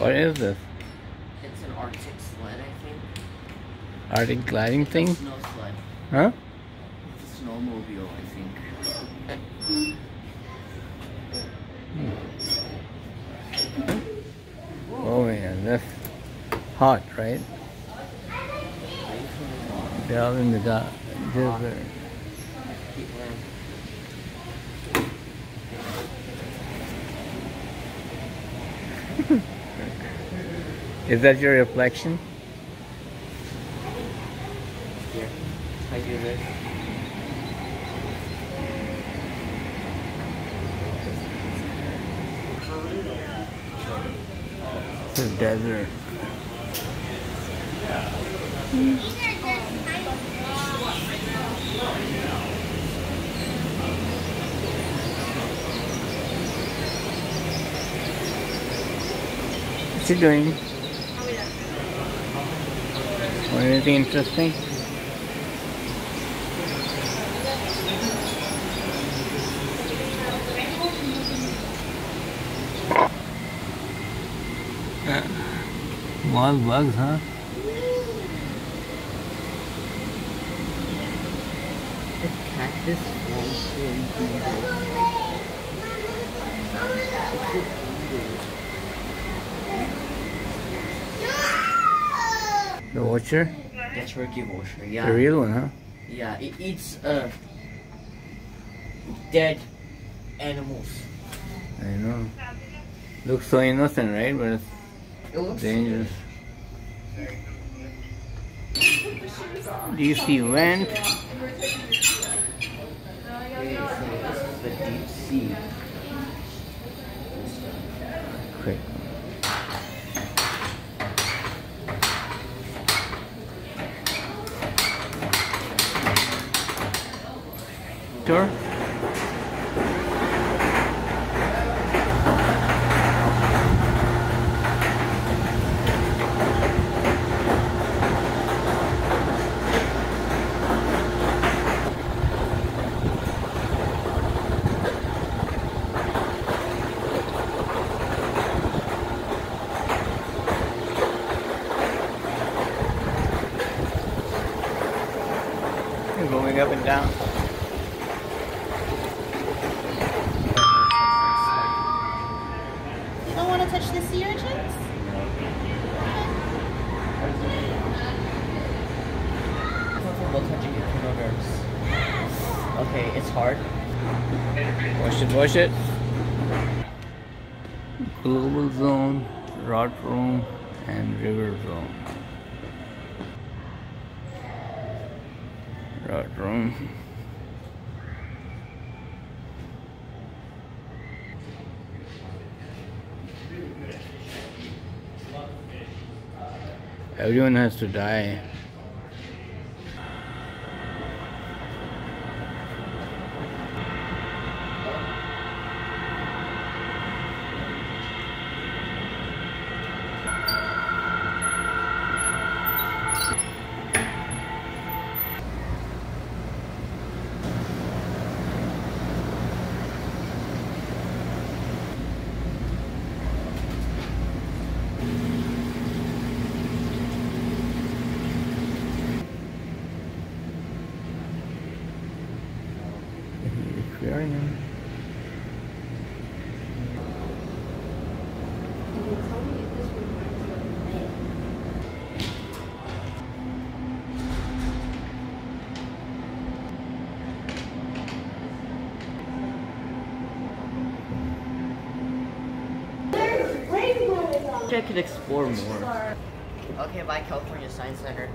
What is this? It's an Arctic sled, I think. Arctic gliding thing? Snow sled. Huh? It's a snowmobile, I think. Hmm. Oh man, that's hot, right? Down in the desert. Is that your reflection? Yeah, I do this. It's a desert. What's he doing? Or anything interesting? Uh, Wild bugs, huh? This cactus won't The watcher? The turkey vulture, yeah. The real one, huh? Yeah, it eats uh dead animals. I know. Looks so innocent, right? But it's It looks dangerous. Do you see vent? Okay, so this is the deep sea. You're going up and down. Don't want to touch the sea urchins? Comfortable touching your criminal nerves. Okay, it's hard. Wash it, wash it. Global zone, rot room, and river zone. Rot room. Everyone has to die. Aquarium. I could explore more. Okay, bye California Science Center.